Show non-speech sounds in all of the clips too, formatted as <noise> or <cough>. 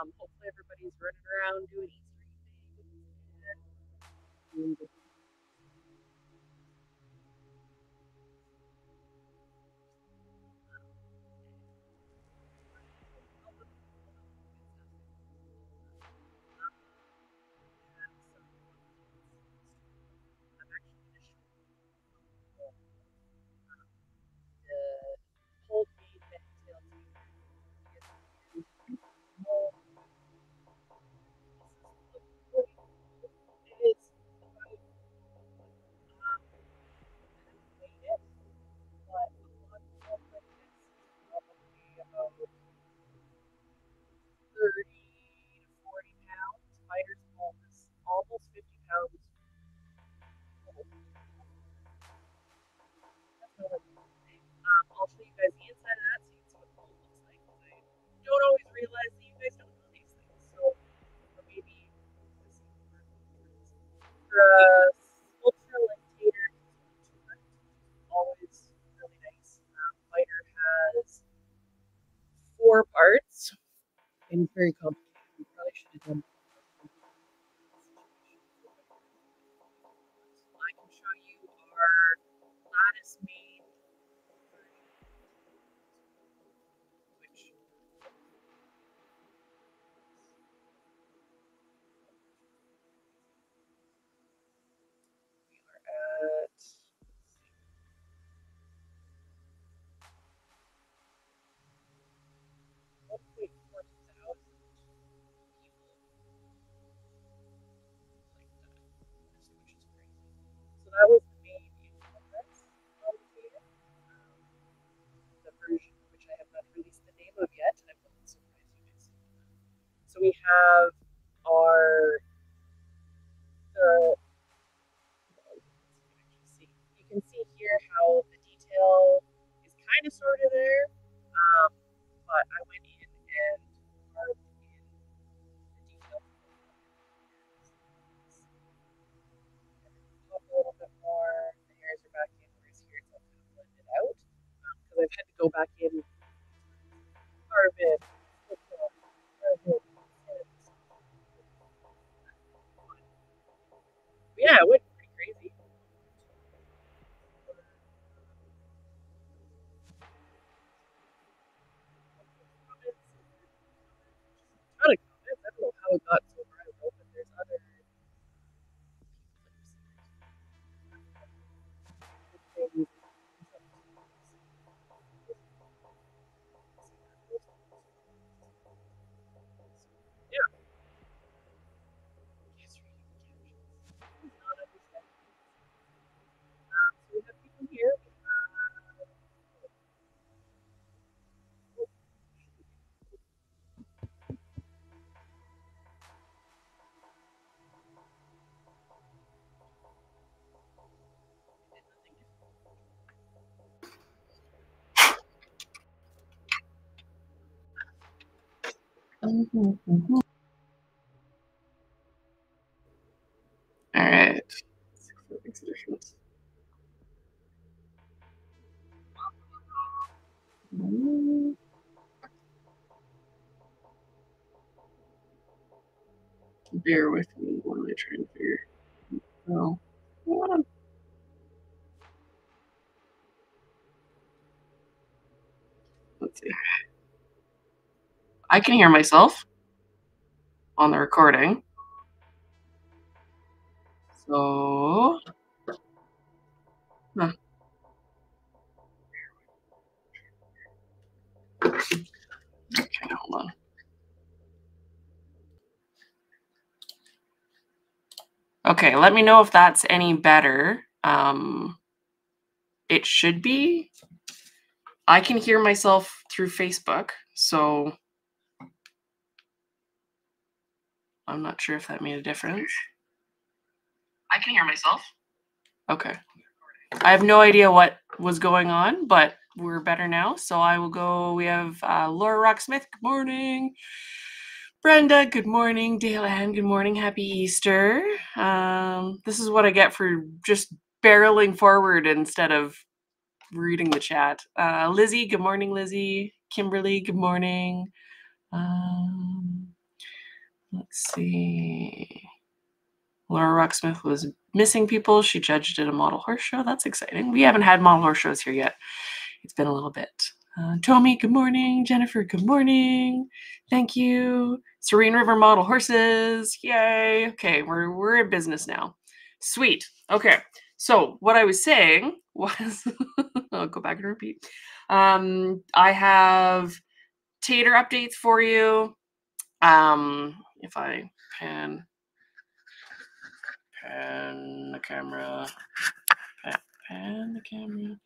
Um, hopefully everybody's running around doing Easter things. And very complicated. Go back in, All right. Bear with me while I try and figure. Come on. Let's see. I can hear myself on the recording. So, huh. Okay, hold on. Okay, let me know if that's any better. Um, it should be. I can hear myself through Facebook, so I'm not sure if that made a difference. I can hear myself. Okay. I have no idea what was going on, but we're better now. So I will go. We have uh, Laura Rocksmith. Good morning. Brenda, good morning. Dale Ann, good morning. Happy Easter. Um, this is what I get for just barreling forward instead of reading the chat. Uh, Lizzie, good morning, Lizzie. Kimberly, good morning. Um, Let's see. Laura Rocksmith was missing people. She judged at a model horse show. That's exciting. We haven't had model horse shows here yet. It's been a little bit. Uh, Tommy, good morning. Jennifer, good morning. Thank you. Serene River Model Horses. Yay. Okay, we're we're in business now. Sweet. Okay. So what I was saying <laughs> was I'll go back and repeat. Um, I have tater updates for you. Um, if I pan pan the camera, pan, the camera.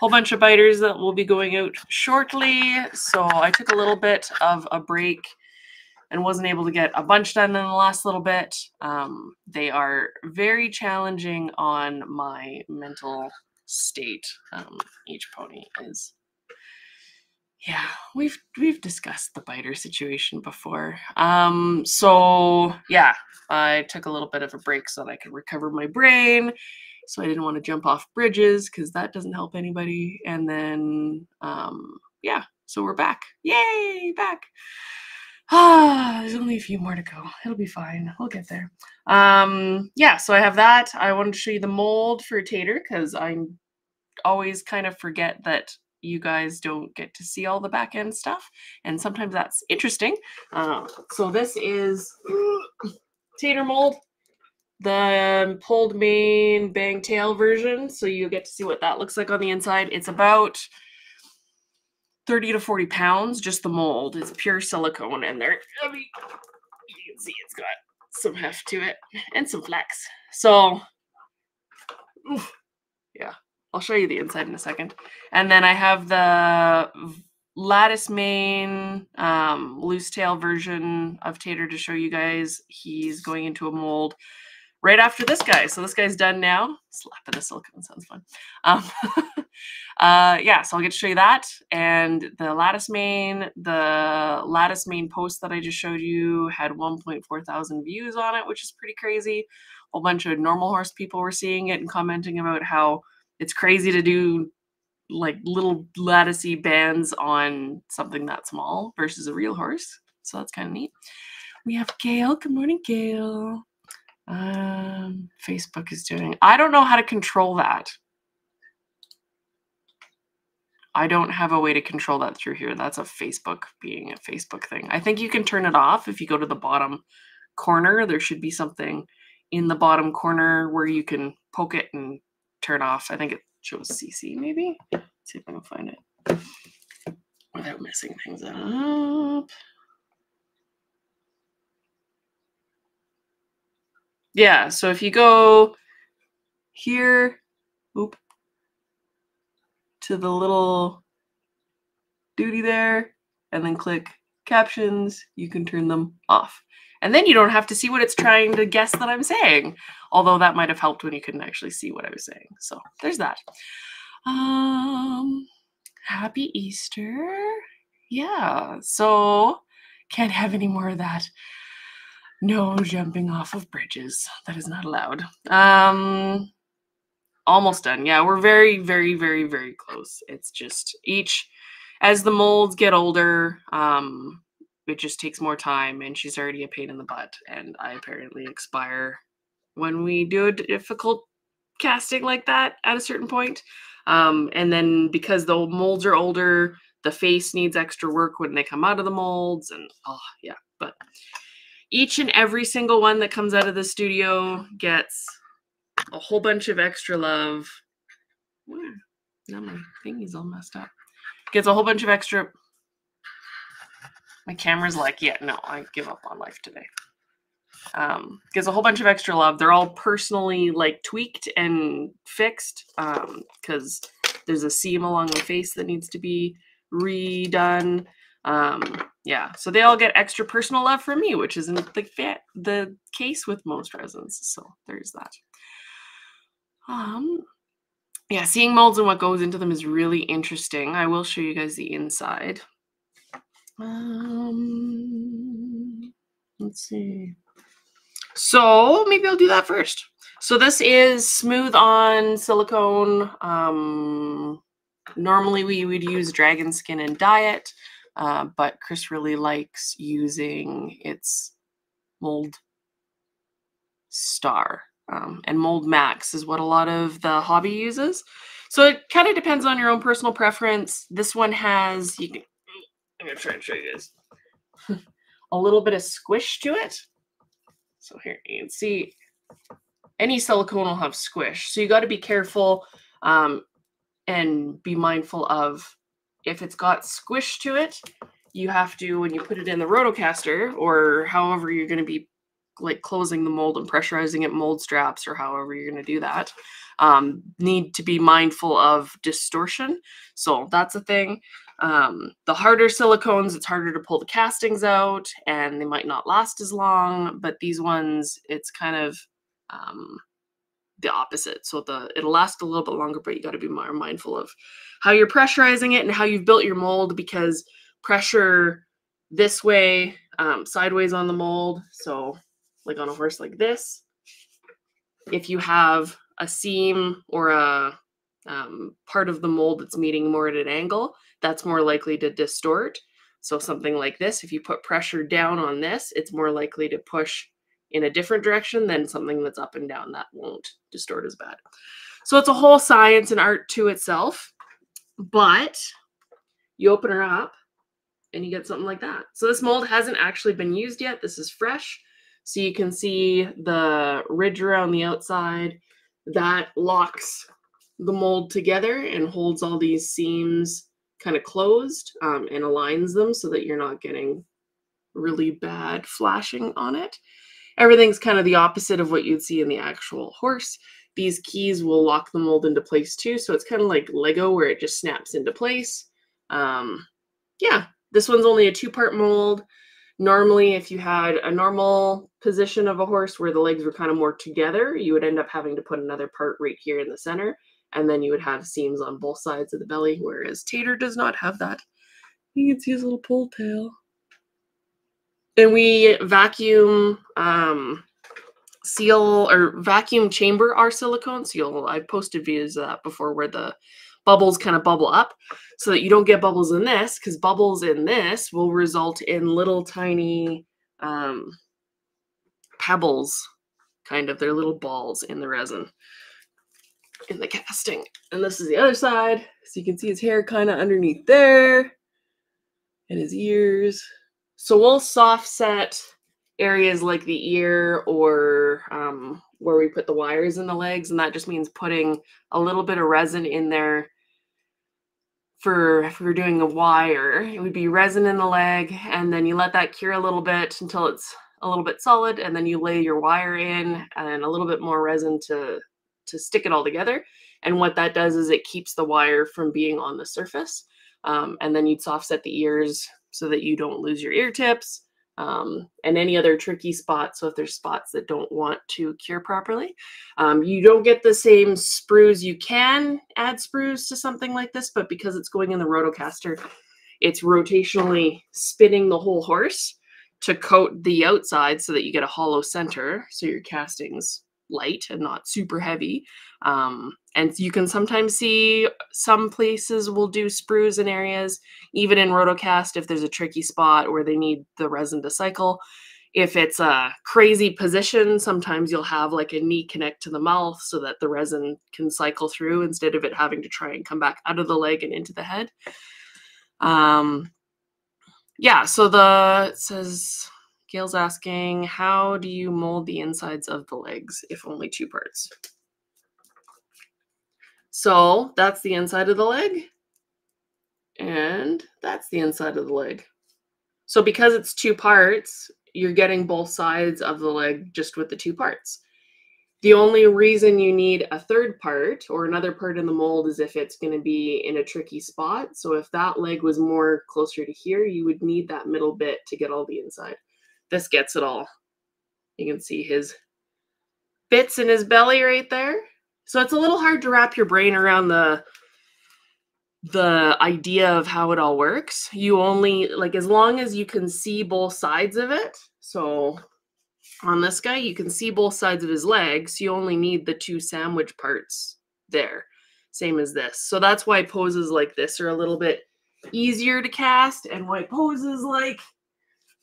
Whole bunch of biters that will be going out shortly. So I took a little bit of a break and wasn't able to get a bunch done in the last little bit. Um, they are very challenging on my mental state. Um, each pony is yeah, we've we've discussed the biter situation before. Um, so yeah, I took a little bit of a break so that I could recover my brain. So I didn't want to jump off bridges because that doesn't help anybody. And then um, yeah, so we're back. Yay, back. Ah, there's only a few more to go. It'll be fine. We'll get there. Um, yeah, so I have that. I wanted to show you the mold for Tater because i'm always kind of forget that you guys don't get to see all the back end stuff, and sometimes that's interesting. Uh, so this is <clears throat> tater mold, the pulled mane bang tail version. So you get to see what that looks like on the inside. It's about 30 to 40 pounds, just the mold. It's pure silicone, and there, I mean, you can see it's got some heft to it and some flex. So, oof, yeah, I'll show you the inside in a second. And then I have the lattice mane um, loose tail version of Tater to show you guys. He's going into a mold right after this guy. So this guy's done now. Slapping the silicone sounds fun. Um, <laughs> uh, yeah, so I'll get to show you that. And the lattice mane, the lattice mane post that I just showed you had 1.4 thousand views on it, which is pretty crazy. A whole bunch of normal horse people were seeing it and commenting about how it's crazy to do like little latticey bands on something that small versus a real horse. So that's kind of neat. We have Gail. Good morning, Gail. Um, Facebook is doing. I don't know how to control that. I don't have a way to control that through here. That's a Facebook being a Facebook thing. I think you can turn it off if you go to the bottom corner. There should be something in the bottom corner where you can poke it and turn off. I think it shows CC maybe. Let's see if I can find it without messing things up. Yeah, so if you go here, oop, to the little duty there, and then click captions, you can turn them off. And then you don't have to see what it's trying to guess that I'm saying. Although that might have helped when you couldn't actually see what I was saying. So there's that. Um, happy Easter. Yeah. So can't have any more of that. No jumping off of bridges. That is not allowed. Um, almost done. Yeah, we're very, very, very, very close. It's just each as the molds get older, um, it just takes more time and she's already a pain in the butt and i apparently expire when we do a difficult casting like that at a certain point. Um, and then because the molds are older the face needs extra work when they come out of the molds and oh yeah but each and every single one that comes out of the studio gets a whole bunch of extra love. Now my thingy's all messed up. Gets a whole bunch of extra my camera's like, yeah, no, I give up on life today. Um, gives a whole bunch of extra love. They're all personally like tweaked and fixed um, because there's a seam along the face that needs to be redone. Um, yeah, so they all get extra personal love from me, which isn't the the case with most resins. So there's that. Um, yeah, seeing molds and what goes into them is really interesting. I will show you guys the inside. Um, let's see. So maybe I'll do that first. So this is smooth on silicone. Um, normally we would use dragon skin and dye it, uh, but Chris really likes using its Mold Star. Um, and Mold Max is what a lot of the hobby uses. So it kind of depends on your own personal preference. This one has, you can, I'm going to try and show you this, <laughs> a little bit of squish to it. So here you can see any silicone will have squish. So you got to be careful um, and be mindful of if it's got squish to it, you have to, when you put it in the rotocaster or however you're going to be like closing the mold and pressurizing it, mold straps or however you're going to do that, um, need to be mindful of distortion. So that's a thing. Um, the harder silicones, it's harder to pull the castings out and they might not last as long. But these ones, it's kind of um, the opposite. So the it'll last a little bit longer, but you got to be more mindful of how you're pressurizing it and how you've built your mold because pressure this way, um, sideways on the mold. So like on a horse like this, if you have a seam or a um, part of the mold that's meeting more at an angle, that's more likely to distort. So something like this, if you put pressure down on this, it's more likely to push in a different direction than something that's up and down that won't distort as bad. So it's a whole science and art to itself, but you open her up and you get something like that. So this mold hasn't actually been used yet. This is fresh. So you can see the ridge around the outside that locks the mold together and holds all these seams kind of closed um, and aligns them so that you're not getting really bad flashing on it. Everything's kind of the opposite of what you'd see in the actual horse. These keys will lock the mold into place too. So it's kind of like Lego where it just snaps into place. Um, yeah, this one's only a two part mold. Normally, if you had a normal position of a horse where the legs were kind of more together, you would end up having to put another part right here in the center. And then you would have seams on both sides of the belly, whereas Tater does not have that. You can see his little pull tail and we vacuum um, seal or vacuum chamber our silicone seal. I posted videos of that before where the bubbles kind of bubble up so that you don't get bubbles in this because bubbles in this will result in little tiny um, pebbles, kind of, they're little balls in the resin in the casting. And this is the other side. So you can see his hair kind of underneath there and his ears. So we'll soft set areas like the ear or um, where we put the wires in the legs. And that just means putting a little bit of resin in there for if we are doing a wire, it would be resin in the leg. And then you let that cure a little bit until it's a little bit solid. And then you lay your wire in and a little bit more resin to, to stick it all together. And what that does is it keeps the wire from being on the surface. Um, and then you'd soft set the ears so that you don't lose your ear tips um, and any other tricky spots. So if there's spots that don't want to cure properly, um, you don't get the same sprues. You can add sprues to something like this, but because it's going in the rotocaster, it's rotationally spinning the whole horse to coat the outside so that you get a hollow center. So your castings light and not super heavy. Um, and you can sometimes see some places will do sprues in areas, even in rotocast, if there's a tricky spot where they need the resin to cycle. If it's a crazy position, sometimes you'll have like a knee connect to the mouth so that the resin can cycle through instead of it having to try and come back out of the leg and into the head. Um, yeah, so the it says Gail's asking, how do you mold the insides of the legs if only two parts? So that's the inside of the leg. And that's the inside of the leg. So because it's two parts, you're getting both sides of the leg just with the two parts. The only reason you need a third part or another part in the mold is if it's going to be in a tricky spot. So if that leg was more closer to here, you would need that middle bit to get all the inside. This gets it all. You can see his bits in his belly right there. So it's a little hard to wrap your brain around the the idea of how it all works. You only like as long as you can see both sides of it. So on this guy, you can see both sides of his legs. You only need the two sandwich parts there. Same as this. So that's why poses like this are a little bit easier to cast and why poses like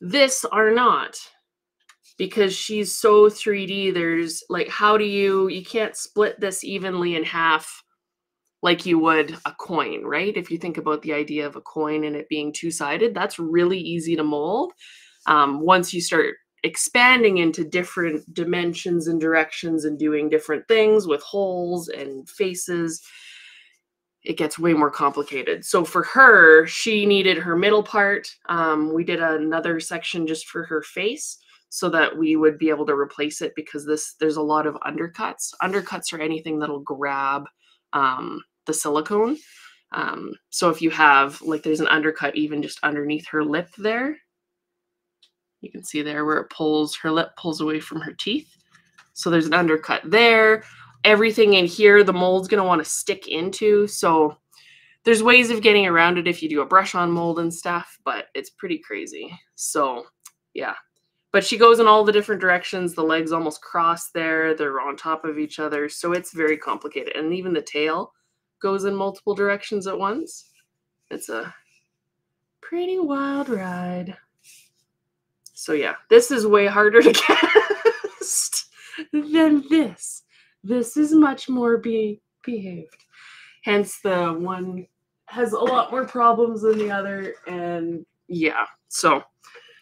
this are not. because she's so 3D. There's like, how do you, you can't split this evenly in half like you would a coin, right? If you think about the idea of a coin and it being two sided, that's really easy to mold. Um, once you start expanding into different dimensions and directions and doing different things with holes and faces, it gets way more complicated. So for her, she needed her middle part. Um, we did another section just for her face so that we would be able to replace it because this there's a lot of undercuts. Undercuts are anything that'll grab um, the silicone. Um, so if you have like there's an undercut even just underneath her lip there, you can see there where it pulls her lip pulls away from her teeth. So there's an undercut there. Everything in here, the mold's gonna want to stick into. So there's ways of getting around it if you do a brush on mold and stuff, but it's pretty crazy. So yeah. But she goes in all the different directions. The legs almost cross there. They're on top of each other. So it's very complicated. And even the tail goes in multiple directions at once. It's a pretty wild ride. So yeah, this is way harder to <laughs> cast than this. This is much more be behaved. Hence the one has a lot more problems than the other and yeah. So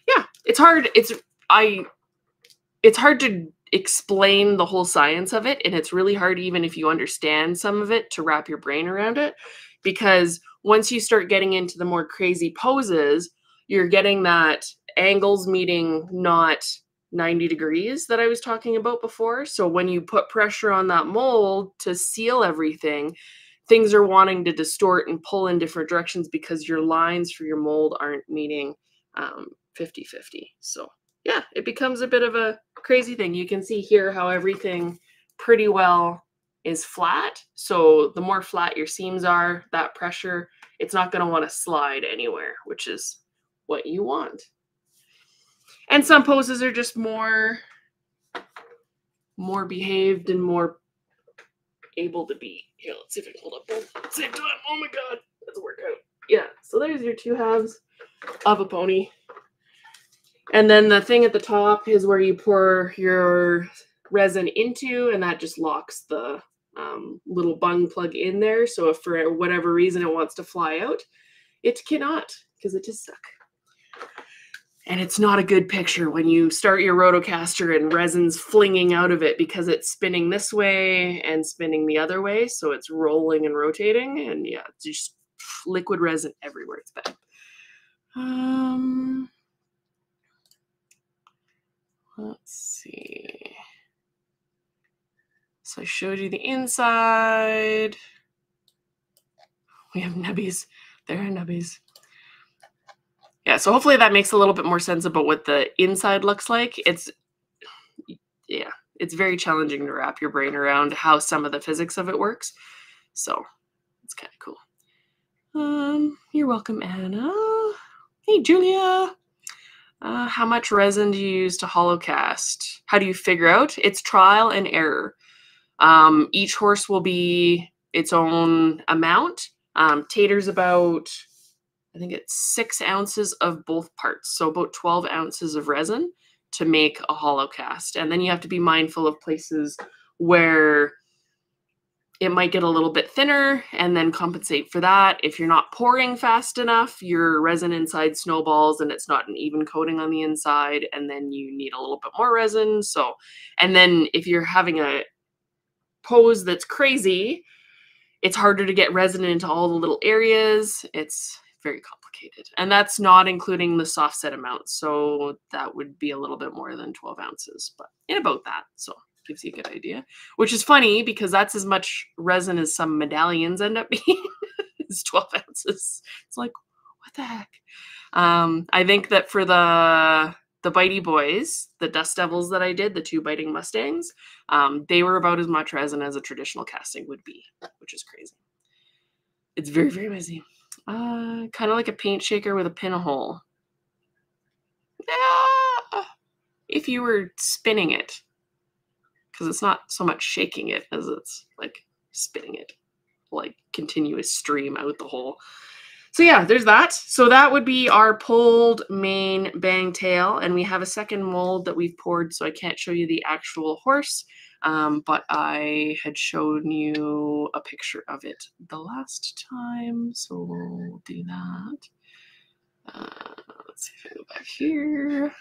yeah, it's hard. It's I it's hard to explain the whole science of it and it's really hard even if you understand some of it to wrap your brain around it because once you start getting into the more crazy poses, you're getting that angles meeting not 90 degrees that I was talking about before. So when you put pressure on that mold to seal everything, things are wanting to distort and pull in different directions because your lines for your mold aren't meeting um, 50 50. So, yeah, it becomes a bit of a crazy thing. You can see here how everything pretty well is flat. So, the more flat your seams are, that pressure, it's not going to want to slide anywhere, which is what you want. And some poses are just more more behaved and more able to be. Here, let's see if I can hold up both at the same time. Oh my god, that's a workout. Yeah, so there's your two halves of a pony. And then the thing at the top is where you pour your resin into, and that just locks the um, little bung plug in there. So if for whatever reason it wants to fly out, it cannot because it is stuck and it's not a good picture when you start your rotocaster and resin's flinging out of it because it's spinning this way and spinning the other way. So it's rolling and rotating. And yeah just liquid resin everywhere. It's bad. Um let's see. So i showed you the inside. We have nubbies. There are nubbies yeah, so hopefully that makes a little bit more sense about what the inside looks like. It's yeah, it's very challenging to wrap your brain around how some of the physics of it works. So it's kind of cool. Um, you're welcome, Anna. Hey, Julia. Uh, how much resin do you use to hollow cast? How do you figure out? It's trial and error. Um, each horse will be its own amount. Um, Tater's about I think it's six ounces of both parts. So about 12 ounces of resin to make a hollow cast. And then you have to be mindful of places where it might get a little bit thinner and then compensate for that. If you're not pouring fast enough, your resin inside snowballs and it's not an even coating on the inside. And then you need a little bit more resin. So, and then if you're having a pose that's crazy, it's harder to get resin into all the little areas. It's very complicated. And that's not including the soft set amount. So that would be a little bit more than 12 ounces, but in about that. So gives you a good idea. Which is funny because that's as much resin as some medallions end up <laughs> being. it's 12 ounces. It's like, what the heck? Um, I think that for the the bitey boys, the dust devils that I did, the two biting mustangs, um, they were about as much resin as a traditional casting would be, which is crazy. It's very, very busy. Uh, kind of like a paint shaker with a pinhole. Yeah, if you were spinning it, because it's not so much shaking it as it's like spinning it, like continuous stream out the hole. so yeah, there's that. So that would be our pulled mane bang tail. And we have a second mold that we've poured, so I can't show you the actual horse. Um, but I had shown you a picture of it the last time, so we'll do that. Uh, let's see if I go back here.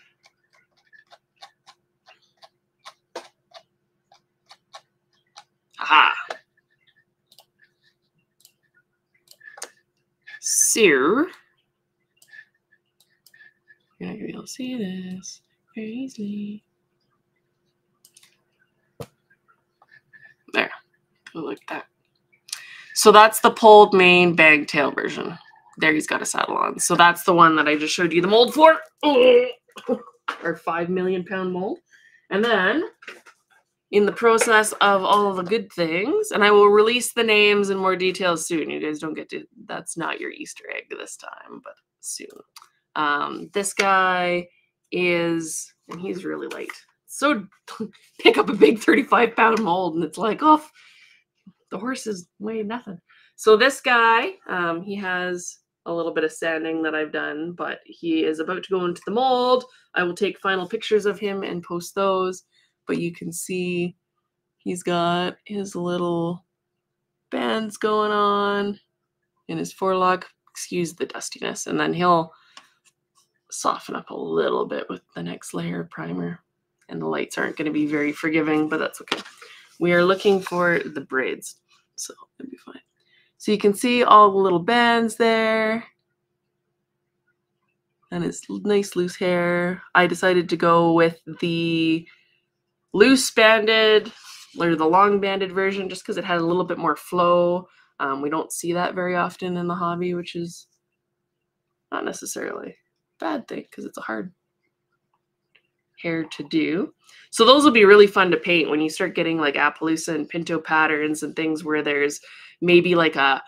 Aha! So, you're not gonna be able to see this very easily. There, go like that. So that's the pulled mane bag tail version. There he's got a saddle on. So that's the one that I just showed you the mold for. <laughs> Our five million pound mold. And then in the process of all of the good things, and I will release the names and more details soon. You guys don't get to, that's not your Easter egg this time, but soon. Um, this guy is, and he's really light. So <laughs> pick up a big 35 pound mold, and it's like, oh, the horse is weighing nothing. So this guy, um, he has a little bit of sanding that I've done, but he is about to go into the mold. I will take final pictures of him and post those but you can see he's got his little bands going on in his forelock. Excuse the dustiness. And then he'll soften up a little bit with the next layer of primer. And the lights aren't going to be very forgiving, but that's okay. We are looking for the braids, so it'll be fine. So you can see all the little bands there. And it's nice loose hair. I decided to go with the loose banded or the long banded version just because it had a little bit more flow. Um, we don't see that very often in the hobby, which is not necessarily a bad thing because it's a hard hair to do. So those will be really fun to paint when you start getting like Appaloosa and Pinto patterns and things where there's maybe like a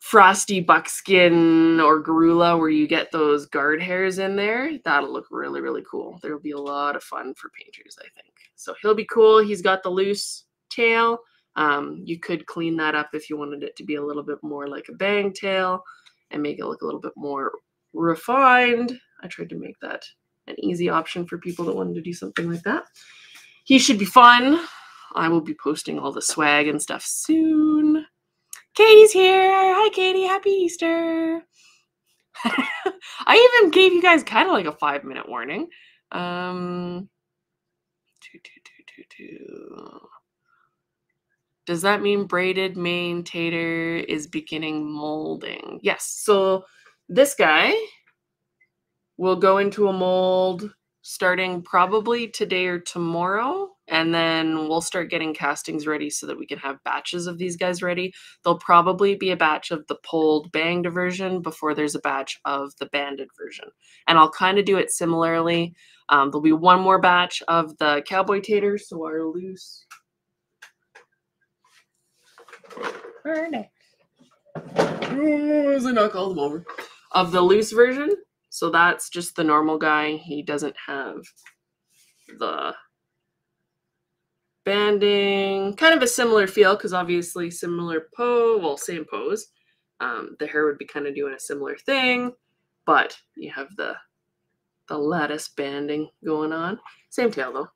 frosty buckskin or grulla where you get those guard hairs in there. That'll look really, really cool. There'll be a lot of fun for painters, I think. So he'll be cool. He's got the loose tail. Um, you could clean that up if you wanted it to be a little bit more like a bang tail and make it look a little bit more refined. I tried to make that an easy option for people that wanted to do something like that. He should be fun. I will be posting all the swag and stuff soon. Katie's here. Hi, Katie. Happy Easter. <laughs> I even gave you guys kind of like a five minute warning. Um, does that mean braided mane tater is beginning molding? Yes. So this guy will go into a mold starting probably today or tomorrow. And then we'll start getting castings ready so that we can have batches of these guys ready. There'll probably be a batch of the pulled banged version before there's a batch of the banded version. And I'll kind of do it similarly. Um, there'll be one more batch of the cowboy taters, so our loose. It. As I knock all them over. Of the loose version. So that's just the normal guy. He doesn't have the banding. Kind of a similar feel because obviously similar pose, well, same pose. Um, the hair would be kind of doing a similar thing, but you have the the lattice banding going on. Same tail though.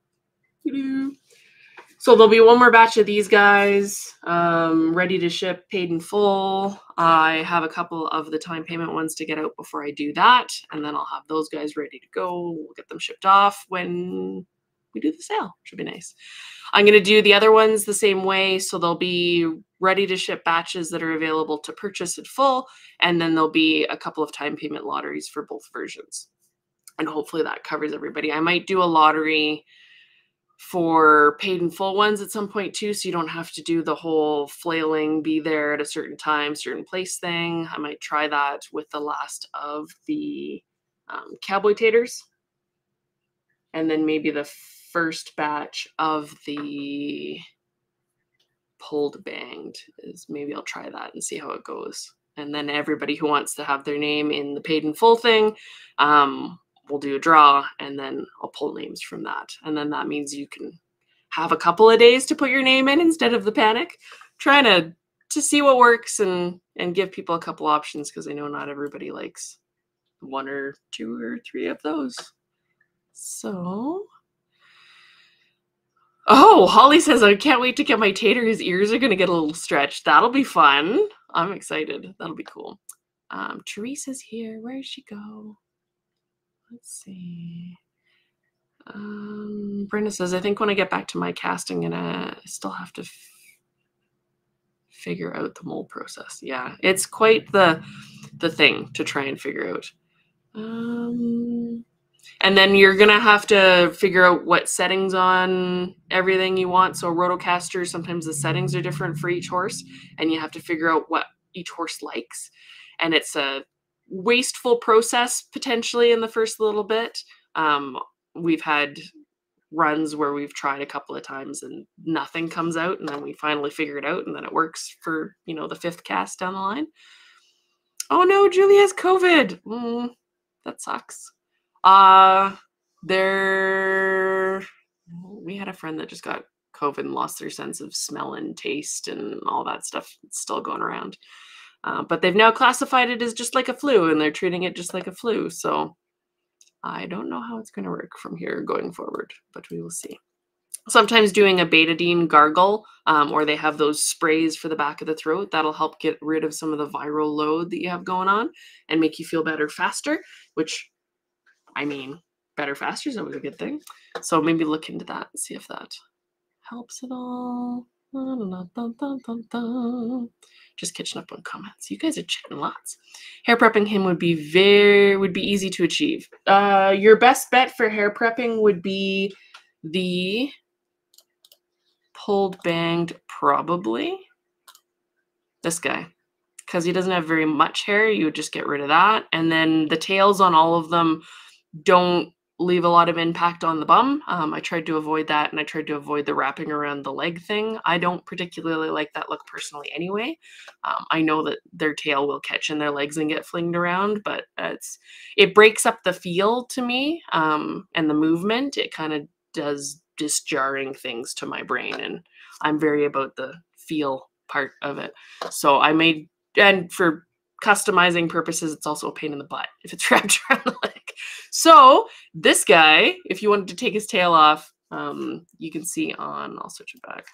So there'll be one more batch of these guys um, ready to ship, paid in full. I have a couple of the time payment ones to get out before I do that, and then I'll have those guys ready to go. We'll get them shipped off when we do the sale. Should be nice. I'm going to do the other ones the same way, so they'll be ready to ship batches that are available to purchase in full, and then there'll be a couple of time payment lotteries for both versions and hopefully that covers everybody. I might do a lottery for paid in full ones at some point too, so you don't have to do the whole flailing, be there at a certain time, certain place thing. I might try that with the last of the um, cowboy taters, and then maybe the first batch of the pulled banged is maybe I'll try that and see how it goes. And then everybody who wants to have their name in the paid in full thing, um, we'll do a draw and then I'll pull names from that. And then that means you can have a couple of days to put your name in instead of the panic. trying to to see what works and and give people a couple options because I know not everybody likes one or two or three of those. So, oh, Holly says I can't wait to get my tater. His ears are gonna get a little stretched. That'll be fun. I'm excited. That'll be cool. Um, Teresa's here. Where did she go? Let's see. Um, Brenda says, I think when I get back to my casting, I still have to figure out the mold process. Yeah, it's quite the the thing to try and figure out. Um, and then you're gonna have to figure out what settings on everything you want. So rotocaster, sometimes the settings are different for each horse, and you have to figure out what each horse likes. And it's a wasteful process potentially in the first little bit. Um, we've had runs where we've tried a couple of times and nothing comes out and then we finally figure it out and then it works for you know the fifth cast down the line. Oh no julie has covid. Mm, that sucks. Uh there we had a friend that just got covid and lost their sense of smell and taste and all that stuff it's still going around uh, but they've now classified it as just like a flu and they're treating it just like a flu so I don't know how it's going to work from here going forward, but we will see. Sometimes doing a betadine gargle, um, or they have those sprays for the back of the throat, that'll help get rid of some of the viral load that you have going on and make you feel better faster, which, I mean, better faster is always a good thing. So maybe look into that and see if that helps at all. Just catching up on comments. You guys are chatting lots. Hair prepping him would be very would be easy to achieve. Uh, your best bet for hair prepping would be the pulled banged probably this guy because he doesn't have very much hair you would just get rid of that and then the tails on all of them don't leave a lot of impact on the bum. Um, I tried to avoid that and I tried to avoid the wrapping around the leg thing. I don't particularly like that look personally anyway. Um, I know that their tail will catch in their legs and get flinged around, but it's it breaks up the feel to me um, and the movement. It kind of does disjarring things to my brain and I'm very about the feel part of it. So I made and for customizing purposes, it's also a pain in the butt if it's <laughs> wrapped around the leg. So this guy, if you wanted to take his tail off, um, you can see on, I'll switch it back.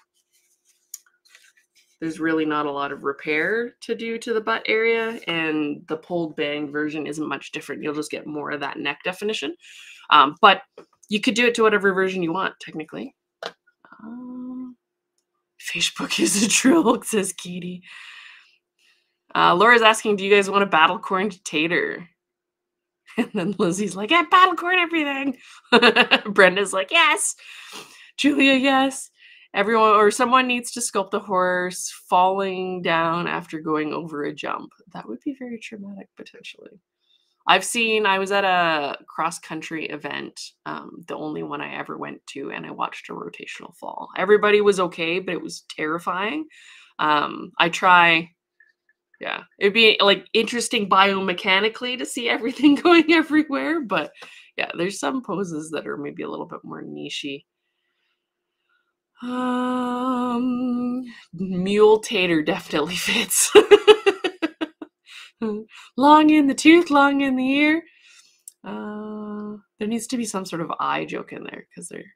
There's really not a lot of repair to do to the butt area, and the pulled bang version isn't much different. You'll just get more of that neck definition. Um, but you could do it to whatever version you want, technically. Um, Facebook <laughs> is a troll, says Katie. Uh, Laura's asking, do you guys want a battle corn tater? <laughs> And then Lizzie's like, yeah, battle corn everything. <laughs> Brenda's like, yes. Julia, yes. Everyone or someone needs to sculpt the horse falling down after going over a jump. That would be very traumatic potentially. I've seen, I was at a cross country event, um, the only one I ever went to, and I watched a rotational fall. Everybody was okay, but it was terrifying. Um, I try yeah it'd be like interesting biomechanically to see <laughs> everything going everywhere but yeah there's some poses that are maybe a little bit more nichey. Um mule tater definitely <laughs> fits. Long in the tooth long in the ear. Uh there needs to be some sort of eye joke in there because they're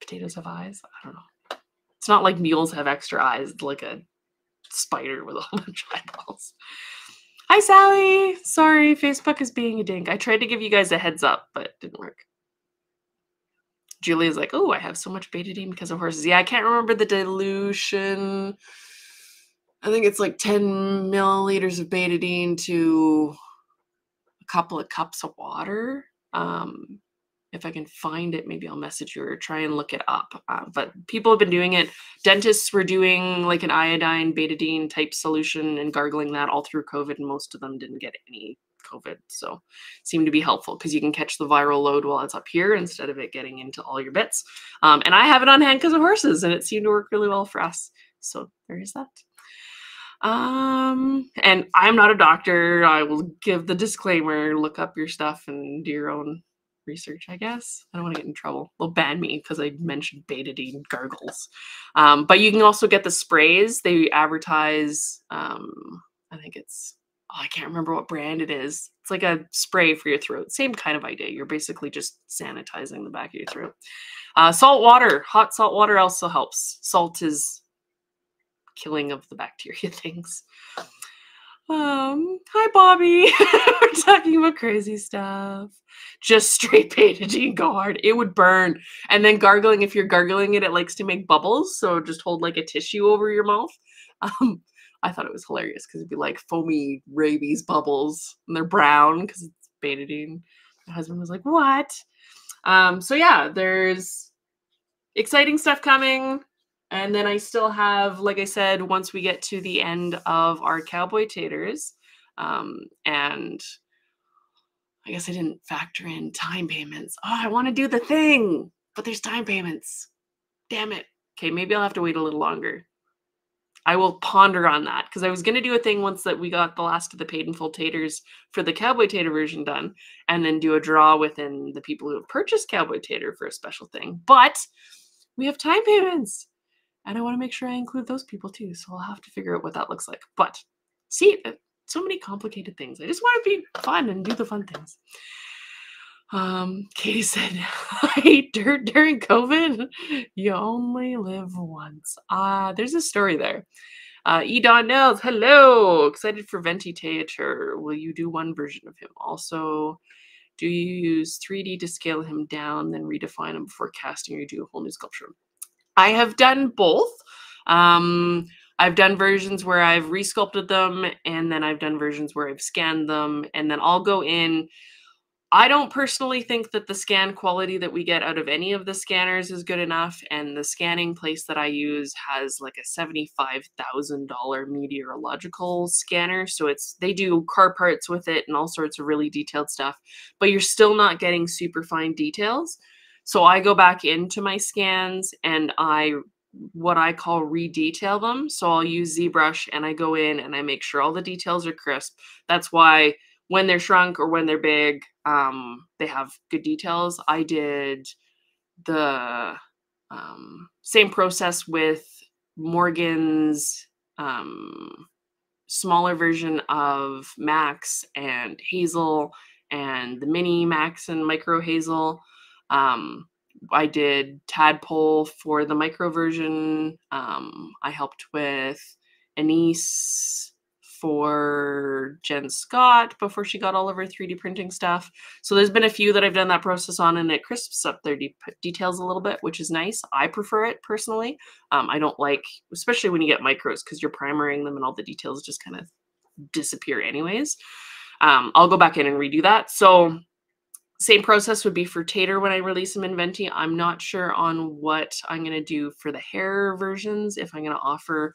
potatoes have eyes? I don't know. It's not like mules have extra eyes like a spider with a <laughs> bunch of eyeballs. Hi, Sally. Sorry, Facebook is being a dink. I tried to give you guys a heads up, but it didn't work. Julia's like, oh, I have so much betadine because of horses. Yeah, I can't remember the dilution. I think it's like 10 milliliters of betadine to a couple of cups of water. Um, if I can find it, maybe I'll message you or try and look it up. Uh, but people have been doing it. Dentists were doing like an iodine betadine type solution and gargling that all through COVID, and most of them didn't get any COVID. So seemed to be helpful because you can catch the viral load while it's up here instead of it getting into all your bits. Um, and I have it on hand because of horses, and it seemed to work really well for us. So there is that. Um, and I'm not a doctor. I will give the disclaimer: look up your stuff and do your own research, I guess. I don't want to get in trouble. They'll ban me because I mentioned betadine gargles. Um, but you can also get the sprays. They advertise, um, I think it's, oh, I can't remember what brand it is. It's like a spray for your throat. Same kind of idea. You're basically just sanitizing the back of your throat. Uh, salt water, hot salt water also helps. Salt is killing of the bacteria <laughs> things. Um, hi Bobby. <laughs> We're talking about crazy stuff. Just straight betadine, go hard. It would burn. And then gargling, if you're gargling it, it likes to make bubbles. So just hold like a tissue over your mouth. <laughs> Um, I thought it was hilarious because it'd be like foamy rabies bubbles and they're brown because it's betadine. My husband was like, What? Um, so yeah, there's exciting stuff coming. And then I still have, like I said, once we get to the end of our cowboy taters, um, and I guess I didn't factor in time payments. Oh, I want to do the thing, but there's time payments. Damn it. Okay, maybe I'll have to wait a little longer. I will ponder on that because I was going to do a thing once that we got the last of the paid in full taters for the Cowboy Tater version done, and then do a draw within the people who have purchased Cowboy Tater for a special thing. But we have time payments. And I want to make sure I include those people too. So I'll have to figure out what that looks like. But see, uh, so many complicated things. I just want to be fun and do the fun things. Um, <laughs> Katie said, I ate dirt during COVID. You only live once. Ah, uh, there's a story there. Uh, E. Don Nels, hello. Excited for Venti Theater. Will you do one version of him? Also, do you use 3D to scale him down, then redefine him before casting, or do a whole new sculpture? I have done both. Um, I've done versions where I've resculpted them, and then I've done versions where I've scanned them, and then I'll go in. I don't personally think that the scan quality that we get out of any of the scanners is good enough, and the scanning place that I use has like a seventy-five thousand dollar meteorological scanner, so it's they do car parts with it and all sorts of really detailed stuff, but you're still not getting super fine details. So I go back into my scans and I what I call redetail them. So I'll use ZBrush and I go in and I make sure all the details are crisp. That's why when they're shrunk or when they're big, um, they have good details. I did the um, same process with Morgan's um, smaller version of Max and Hazel and the mini Max and Micro Hazel. Um, I did Tadpole for the micro version. Um, I helped with Anise for Jen Scott before she got all of her 3D printing stuff. So there's been a few that I've done that process on, and it crisps up their de- details a little bit, which is nice. I prefer it personally. Um, I don't like, especially when you get micros, because you're primering them and all the details just kind of disappear anyways. Um, I'll go back in and redo that. So same process would be for Tater when I release them in Venti. I'm not sure on what I'm going to do for the hair versions, if I'm going to offer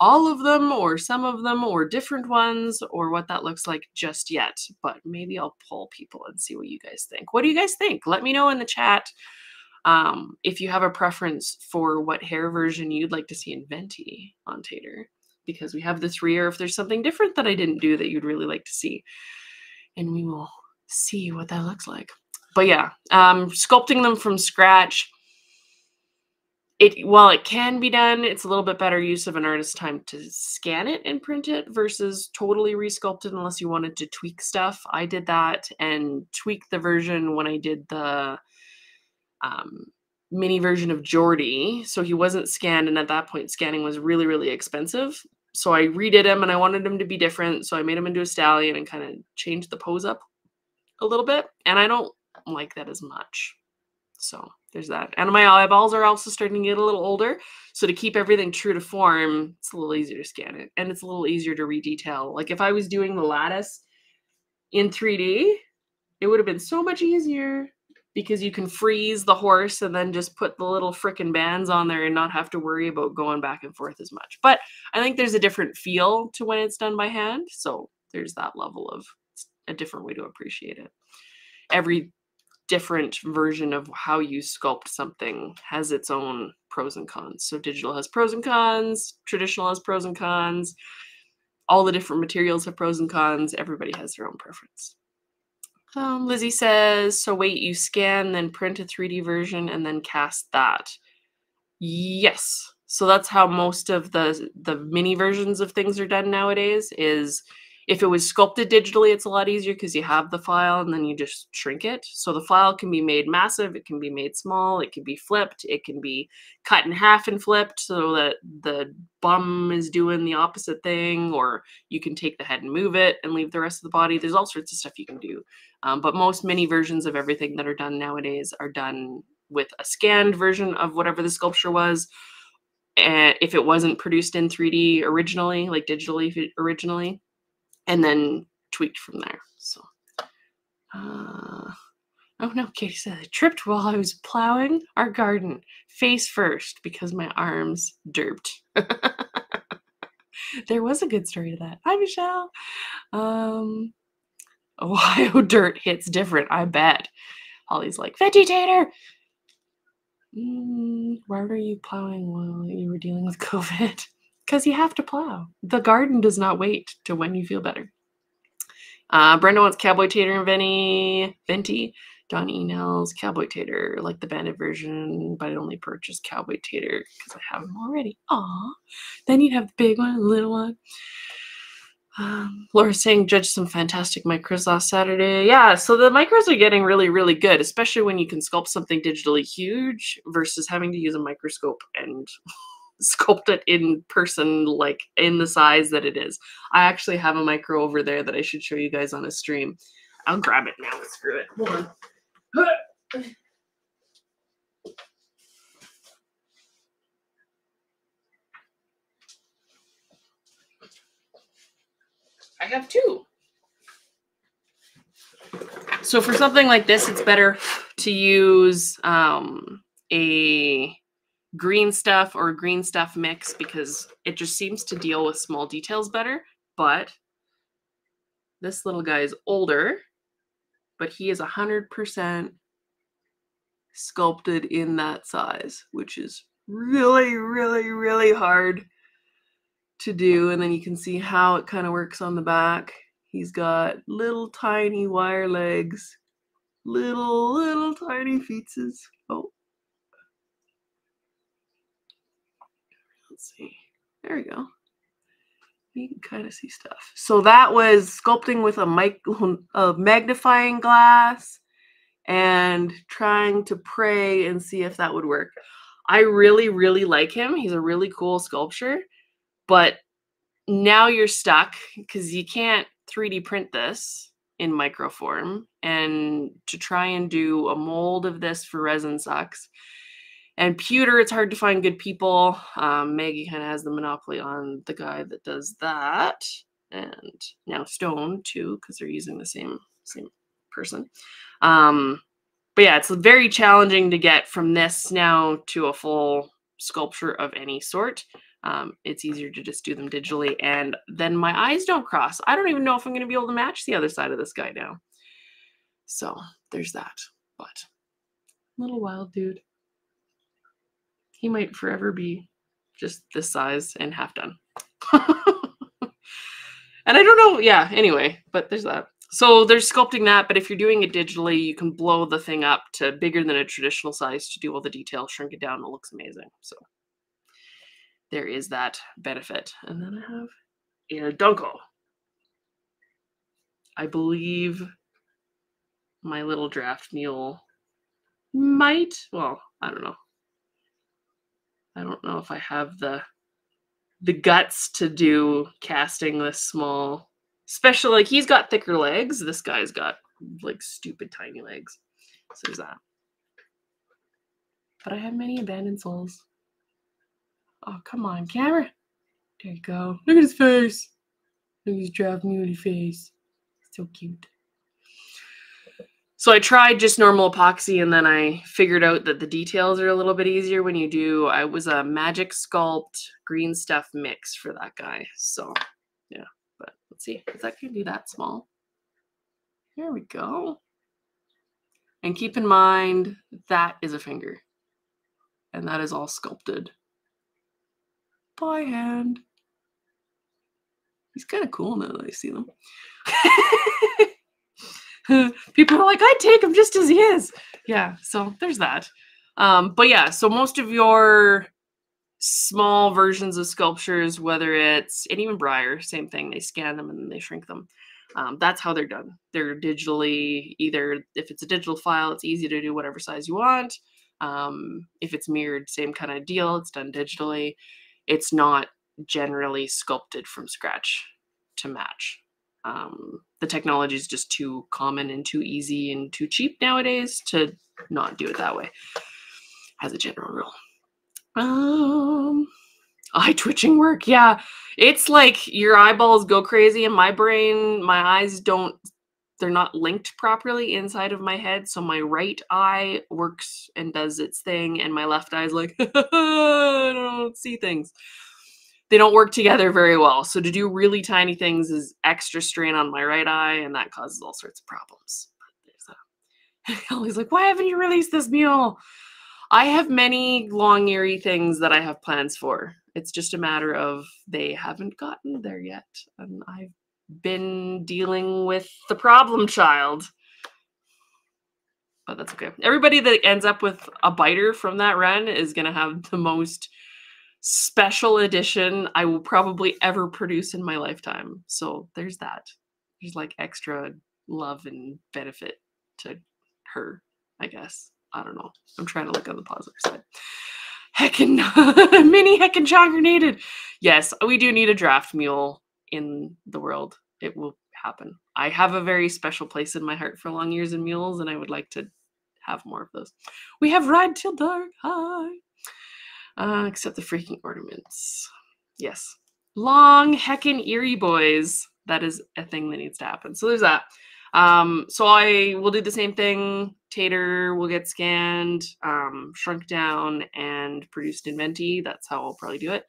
all of them or some of them or different ones or what that looks like just yet. But maybe I'll poll people and see what you guys think. What do you guys think? Let me know in the chat um, if you have a preference for what hair version you'd like to see in Venti on Tater because we have the three or if there's something different that I didn't do that you'd really like to see. And we will see what that looks like. But yeah, um, sculpting them from scratch. It while it can be done, it's a little bit better use of an artist's time to scan it and print it versus totally resculpted unless you wanted to tweak stuff. I did that and tweaked the version when I did the um, mini version of Jordy. So he wasn't scanned, and at that point, scanning was really, really expensive. So I redid him and I wanted him to be different. So I made him into a stallion and kind of changed the pose up a little bit, and I don't like that as much. So there's that. And my eyeballs are also starting to get a little older. So to keep everything true to form, it's a little easier to scan it. And it's a little easier to redetail. Like if I was doing the lattice in 3D, it would have been so much easier because you can freeze the horse and then just put the little frickin' bands on there and not have to worry about going back and forth as much. But I think there's a different feel to when it's done by hand. So there's that level of a different way to appreciate it. Every different version of how you sculpt something has its own pros and cons. So digital has pros and cons, traditional has pros and cons. All the different materials have pros and cons. Everybody has their own preference. Um, Lizzie says, so wait, you scan, then print a 3D version, and then cast that. Yes. So that's how most of the the mini versions of things are done nowadays. Is if it was sculpted digitally, it's a lot easier because you have the file and then you just shrink it. So the file can be made massive, it can be made small, it can be flipped, it can be cut in half and flipped so that the bum is doing the opposite thing, or you can take the head and move it and leave the rest of the body. There's all sorts of stuff you can do. Um, but most mini versions of everything that are done nowadays are done with a scanned version of whatever the sculpture was. And if it wasn't produced in 3D originally, like digitally originally, and then tweaked from there. So, uh, oh no, Katie said I tripped while I was plowing our garden face first because my arms derped. <laughs> there was a good story to that. Hi, Michelle. Um, Ohio <laughs> dirt hits different, I bet. Holly's like, vegetator. Mm, why were you plowing while you were dealing with COVID? Because you have to plow. The garden does not wait to when you feel better. Uh, Brenda wants Cowboy Tater and Venti. Venti. Don Enels, Cowboy Tater, like the banded version, but I only purchased Cowboy Tater because I have them already. Aw. Then you'd have the big one, the little one. Um, Laura's saying judge some fantastic micros last Saturday. Yeah, so the micros are getting really, really good, especially when you can sculpt something digitally huge versus having to use a microscope and <laughs> sculpt it in person, like in the size that it is. I actually have a micro over there that I should show you guys on a stream. I'll grab it now. Screw it. Hold on. I have two. So for something like this, it's better to use um, a green stuff or green stuff mix because it just seems to deal with small details better. But this little guy is older, but he is 100% sculpted in that size, which is really, really, really hard to do. And then you can see how it kind of works on the back. He's got little tiny wire legs, little, little tiny feetses. Oh. Let's see. There we go. You can kind of see stuff. So that was sculpting with a mic a magnifying glass and trying to pray and see if that would work. I really, really like him. He's a really cool sculpture, but now you're stuck because you can't 3D print this in microform. And to try and do a mold of this for resin sucks. And pewter, it's hard to find good people. Um, Maggie kind of has the monopoly on the guy that does that. And now stone too, because they're using the same same person. Um, but yeah, it's very challenging to get from this now to a full sculpture of any sort. Um, it's easier to just do them digitally, and then my eyes don't cross. I don't even know if I'm going to be able to match the other side of this guy now. So there's that. But a little wild dude. He might forever be just this size and half done. <laughs> and I don't know. Yeah. Anyway, but there's that. So there's sculpting that, but if you're doing it digitally, you can blow the thing up to bigger than a traditional size to do all the detail, shrink it down, it looks amazing. So there is that benefit. And then I have a Dunko. I believe my little draft mule might, well, I don't know. I don't know if I have the the guts to do casting this small Especially like he's got thicker legs. This guy's got like stupid tiny legs. So there's that. But I have many abandoned souls. Oh, come on, camera. There you go. Look at his face. Look at his draft muley face. So cute. So I tried just normal epoxy and then I figured out that the details are a little bit easier when you do. I was a Magic Sculpt green stuff mix for that guy. So yeah. But let's see if that can be that small. There we go. And keep in mind that is a finger. And that is all sculpted by hand. He's kind of cool now that I see them. <laughs> <laughs> People are like, I'd take him just as he is. Yeah, so there's that. Um, but yeah, so most of your small versions of sculptures, whether it's and even Breyer, same thing. They scan them and then they shrink them. Um, that's how they're done. They're digitally either if it's a digital file, it's easy to do whatever size you want. Um, if it's mirrored, same kind of deal. It's done digitally. It's not generally sculpted from scratch to match. Um, the technology is just too common and too easy and too cheap nowadays to not do it that way, as a general rule. Um, eye twitching work. Yeah, it's like your eyeballs go crazy, and my brain, my eyes don't. They're not linked properly inside of my head, so my right eye works and does its thing, and my left eye is like, <laughs> I don't see things. They don't work together very well. So to do really tiny things is extra strain on my right eye, and that causes all sorts of problems. <laughs> Ellie's like, why haven't you released this mule? I have many long eerie things that I have plans for. It's just a matter of they haven't gotten there yet. And I've been dealing with the problem child. But that's okay. Everybody that ends up with a biter from that run is going to have the most special edition I will probably ever produce in my lifetime. So there's that. There's like extra love and benefit to her, I guess. I don't know. I'm trying to look on the positive side. Heckin' <laughs> mini heckin' John grenaded. Yes, we do need a draft mule in the world. It will happen. I have a very special place in my heart for long ears and mules, and I would like to have more of those. We have ride till dark. Hi. Uh, except the freaking ornaments. Yes. Long heckin' eerie boys. That is a thing that needs to happen. So there's that. Um, so I will do the same thing. Tater will get scanned, um, shrunk down, and produced in Venti. That's how I'll probably do it.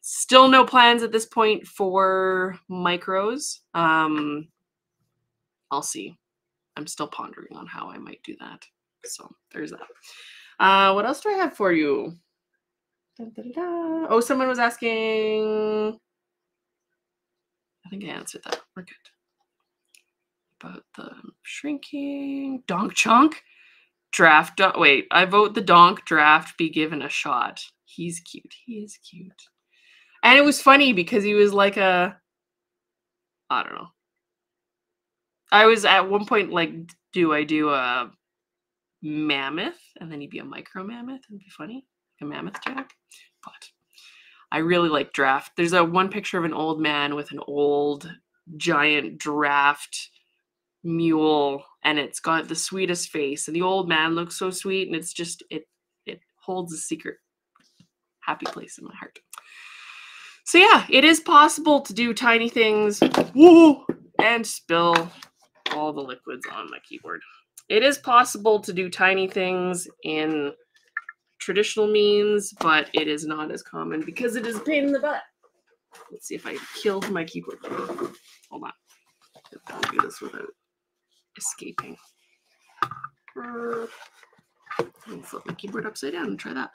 Still no plans at this point for micros. Um, I'll see. I'm still pondering on how I might do that. So there's that. Uh, what else do I have for you? Da, da, da, oh, someone was asking. I think I answered that. We're good about the shrinking donk chunk draft. Don- wait, I vote the donk draft be given a shot. He's cute. He is cute. And it was funny because he was like a I don't know. I was at one point like, do I do a mammoth and then he'd be a micro mammoth and be funny? Mammoth jack. But I really like draft. There's a one picture of an old man with an old giant draft mule and it's got the sweetest face and the old man looks so sweet and it's just it it holds a secret happy place in my heart so yeah it is possible to do tiny things woo, and spill all the liquids on my keyboard it is possible to do tiny things in traditional means but it is not as common because it is a pain in the butt let's see if i killed my keyboard hold on I'll do this without escaping. I'll flip my keyboard upside down and try that.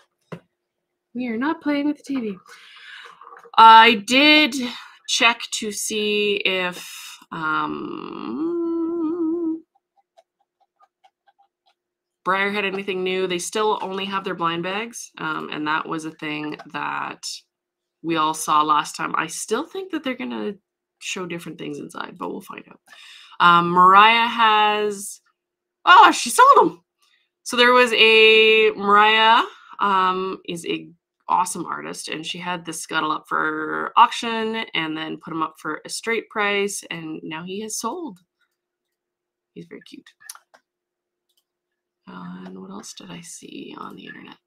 We are not playing with the TV. I did check to see if um, Breyer had anything new. They still only have their blind bags, um, and that was a thing that we all saw last time. I still think that they're gonna show different things inside, but we'll find out. Um, Mariah has, oh, she sold them. So there was a Mariah um, is a awesome artist, and she had this scuttle up for auction, and then put him up for a straight price, and now he has sold. He's very cute. Uh, and what else did I see on the internet?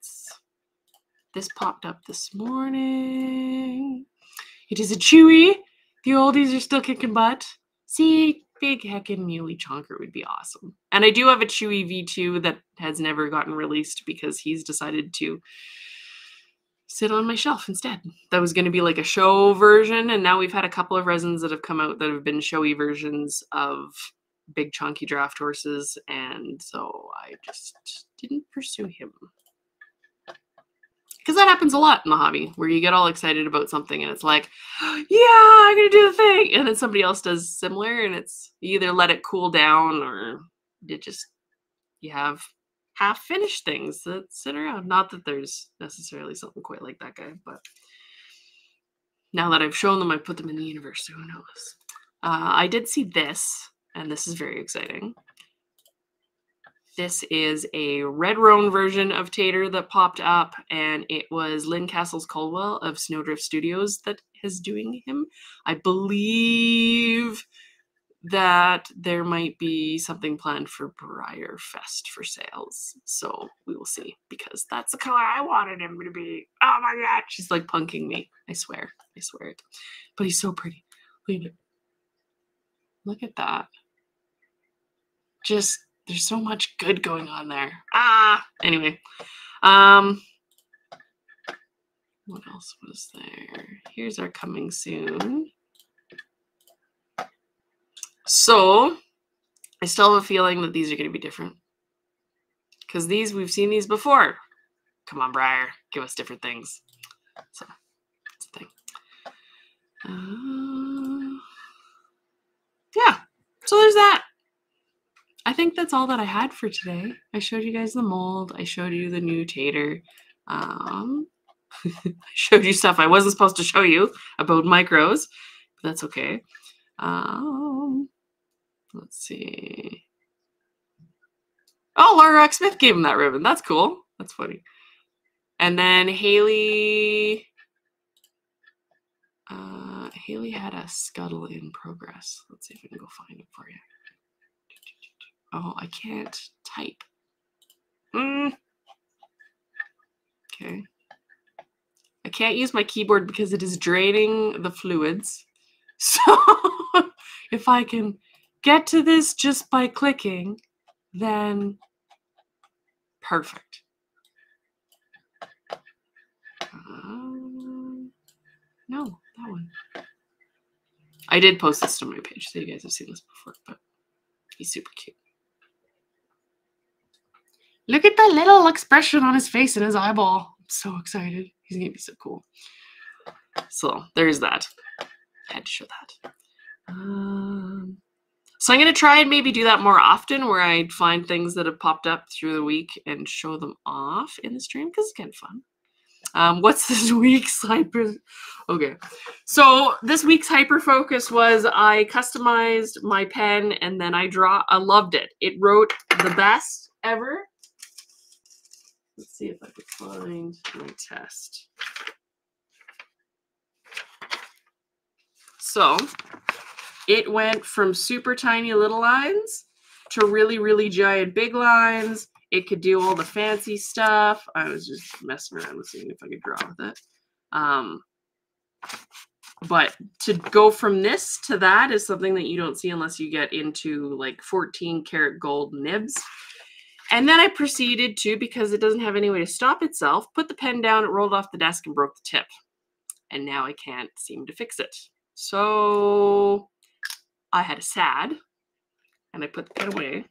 This popped up this morning. It is a Chewy. The oldies are still kicking butt. See, big heckin' muley chonker would be awesome. And I do have a Chewy V2 that has never gotten released because he's decided to sit on my shelf instead. That was going to be like a show version, and now we've had a couple of resins that have come out that have been showy versions of big chunky draft horses, and so I just didn't pursue him. because that happens a lot in the hobby where you get all excited about something and it's like, <gasps> yeah, I'm gonna do the thing, and then somebody else does similar, and it's either let it cool down or you just you have half finished things that sit around. Not that there's necessarily something quite like that guy, but now that I've shown them, I put them in the universe, so who knows? Uh, I did see this, and this is very exciting. This is a red roan version of Tater that popped up, and it was Lynn Castles Caldwell of Snowdrift Studios that is doing him. I believe that there might be something planned for BreyerFest for sales. So we will see because that's the color I wanted him to be. Oh my god, she's like punking me. I swear, I swear it. But he's so pretty. Look at that. Just there's so much good going on there. Ah, anyway. Um what else was there? Here's our coming soon. So, I still have a feeling that these are going to be different. Because these, we've seen these before. Come on, Breyer, give us different things. So, that's the thing. Uh, yeah, so there's that. I think that's all that I had for today. I showed you guys the mold. I showed you the new tater. Um, <laughs> I showed you stuff I wasn't supposed to show you about micros, but that's okay. Um, let's see. Oh, Laura Rock Smith gave him that ribbon. That's cool. That's funny. And then Haley. Uh, Haley had a scuttle in progress. Let's see if I can go find it for you. Oh, I can't type. Mm. Okay. I can't use my keyboard because it is draining the fluids. <laughs> So if I can get to this just by clicking, then perfect. Um, no, that one. I did post this to my page, so you guys have seen this before, but he's super cute. Look at the little expression on his face and his eyeball. I'm so excited. He's gonna be so cool. So there's that. I had to show that. Um, so I'm gonna try and maybe do that more often, where I find things that have popped up through the week and show them off in the stream because it's kind of fun. Um, what's <laughs> this week's hyper? Okay, so this week's hyper focus was I customized my pen and then I draw. I loved it. It wrote the best ever. Let's see if I can find my test. So it went from super tiny little lines to really, really giant big lines. It could do all the fancy stuff. I was just messing around with seeing if I could draw with it. Um, but to go from this to that is something that you don't see unless you get into like 14 karat gold nibs. And then I proceeded to, because it doesn't have any way to stop itself, put the pen down, it rolled off the desk and broke the tip. And now I can't seem to fix it. So I had a sad and I put the pen away.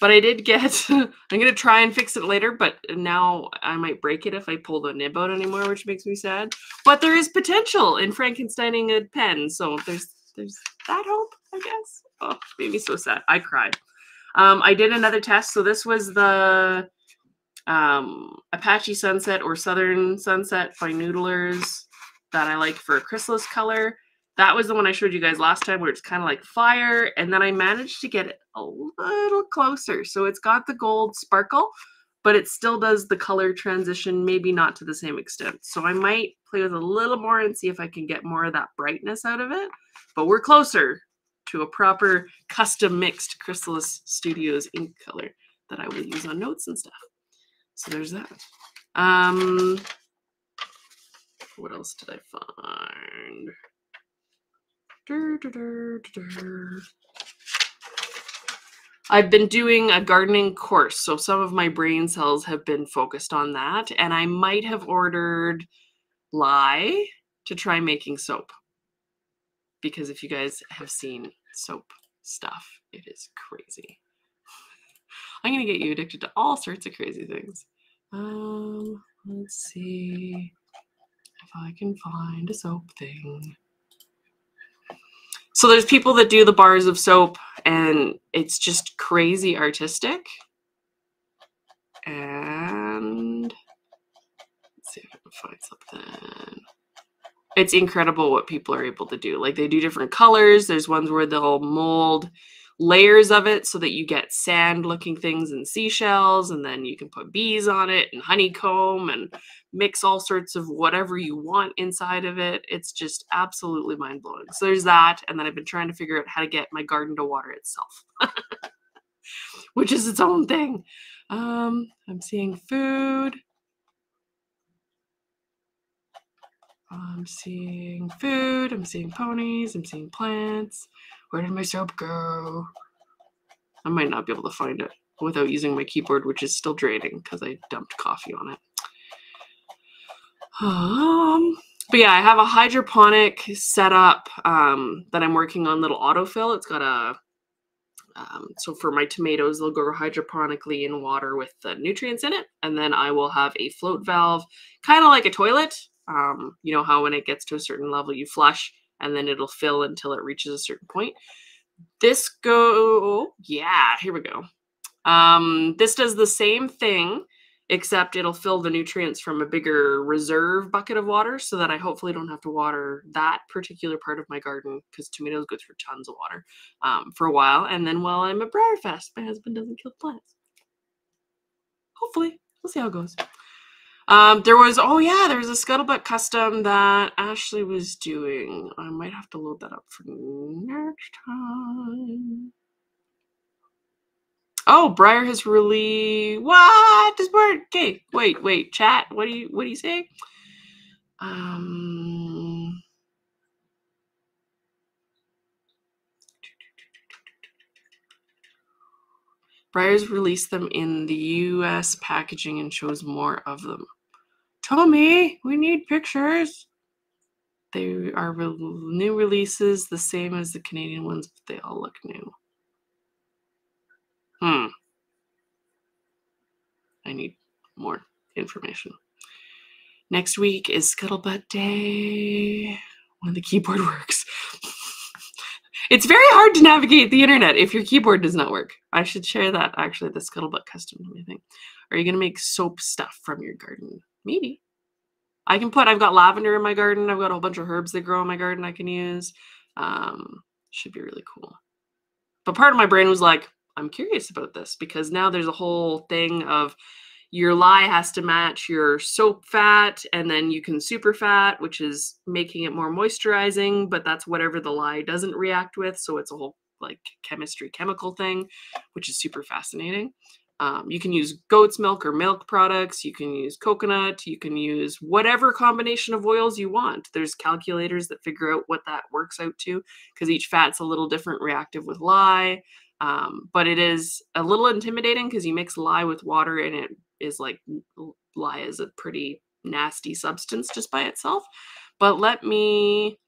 But I did get, <laughs> I'm going to try and fix it later, but now I might break it if I pull the nib out anymore, which makes me sad. But there is potential in Frankensteining a pen. So there's there's that hope, I guess. Oh, made me so sad. I cried. Um, I did another test. So this was the um, Apache Sunset or Southern Sunset by Noodler's that I like for a Khrysalis color. That was the one I showed you guys last time where it's kind of like fire. And then I managed to get it a little closer. So it's got the gold sparkle, but it still does the color transition, maybe not to the same extent. So I might play with a little more and see if I can get more of that brightness out of it. But we're closer to a proper custom mixed Khrysalis Studios ink color that I will use on notes and stuff. So there's that. Um, what else did I find? I've been doing a gardening course, so some of my brain cells have been focused on that, and I might have ordered lye to try making soap. Because if you guys have seen soap stuff, it is crazy. <laughs> I'm gonna get you addicted to all sorts of crazy things. Um, Let's see if I can find a soap thing. So there's people that do the bars of soap and it's just crazy artistic. And let's see if I can find something. It's incredible what people are able to do. Like they do different colors. There's ones where they'll mold layers of it so that you get sand looking things and seashells and then you can put bees on it and honeycomb and mix all sorts of whatever you want inside of it it's just absolutely mind-blowing so there's that and then i've been trying to figure out how to get my garden to water itself <laughs> which is its own thing um i'm seeing food I'm seeing food, I'm seeing ponies, I'm seeing plants. Where did my soap go? I might not be able to find it without using my keyboard, which is still draining because I dumped coffee on it. Um, but yeah, I have a hydroponic setup um, that I'm working on little autofill. It's got a um, so for my tomatoes, they'll grow hydroponically in water with the nutrients in it, and then I will have a float valve, kind of like a toilet, um, you know how when it gets to a certain level, you flush and then it'll fill until it reaches a certain point. This go, yeah, here we go. Um, this does the same thing, except it'll fill the nutrients from a bigger reserve bucket of water so that I hopefully don't have to water that particular part of my garden because tomatoes go through tons of water um, for a while. And then while I'm at BreyerFest, my husband doesn't kill plants. Hopefully, we'll see how it goes. Um, there was oh yeah, there was a scuttlebutt custom that Ashley was doing. I might have to load that up for next time. Oh, Breyer has really what this word? Okay, wait, wait, chat. What do you what do you say? Um Breyer's released them in the US packaging and shows more of them. Tommy, we need pictures. They are re- new releases, the same as the Canadian ones, but they all look new. Hmm. I need more information. Next week is Scuttlebutt Day when the keyboard <laughs> works. it's very hard to navigate the internet if your keyboard does not work. I should share that actually, the Scuttlebutt custom. I think. Are you going to make soap stuff from your garden? Maybe. I can put, I've got lavender in my garden. I've got a whole bunch of herbs that grow in my garden I can use. Um, should be really cool. But part of my brain was like, I'm curious about this because now there's a whole thing of your lye has to match your soap fat and then you can super fat which is making it more moisturizing but that's whatever the lye doesn't react with so it's a whole like chemistry chemical thing which is super fascinating um, you can use goat's milk or milk products. You can use coconut. You can use whatever combination of oils you want. There's calculators that figure out what that works out to because each fat's a little different reactive with lye. Um, but it is a little intimidating because you mix lye with water and it is like lye is a pretty nasty substance just by itself. But let me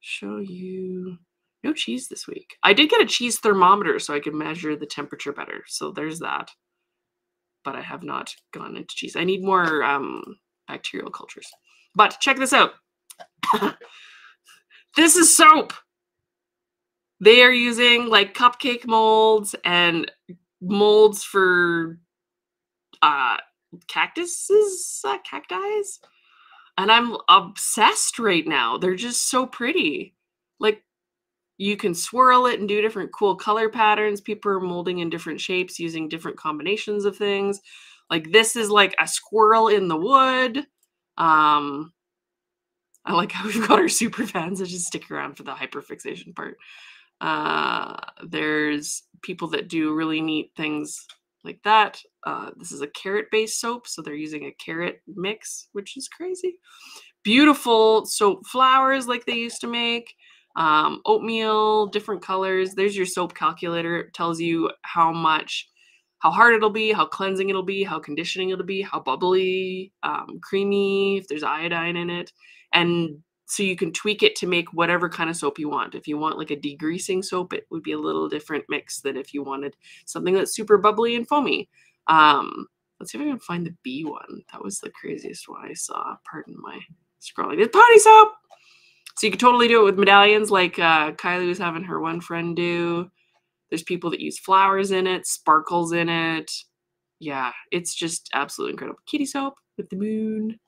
show you. No cheese this week. I did get a cheese thermometer so I could measure the temperature better. So there's that but I have not gone into cheese. I need more um, bacterial cultures. But check this out. <laughs> this is soap. They are using like cupcake molds and molds for uh, cactuses, uh, cacti. And I'm obsessed right now. They're just so pretty. Like you can swirl it and do different cool color patterns. People are molding in different shapes using different combinations of things. Like this is like a squirrel in the wood. Um, I like how <laughs> we've got our super fans that just stick around for the hyperfixation part. Uh, there's people that do really neat things like that. Uh, this is a carrot based soap, so they're using a carrot mix, which is crazy. Beautiful soap flowers like they used to make um, oatmeal, different colors. There's your soap calculator. It tells you how much, how hard it'll be, how cleansing it'll be, how conditioning it'll be, how bubbly, um, creamy, if there's iodine in it. And so you can tweak it to make whatever kind of soap you want. If you want like a degreasing soap, it would be a little different mix than if you wanted something that's super bubbly and foamy. Um, Let's see if I can find the B one. That was the craziest one I saw. Pardon my scrolling. It's potty soap. So you could totally do it with medallions, like uh, Kylie was having her one friend do. There's people that use flowers in it, sparkles in it. Yeah, it's just absolutely incredible. Kitty soap with the moon.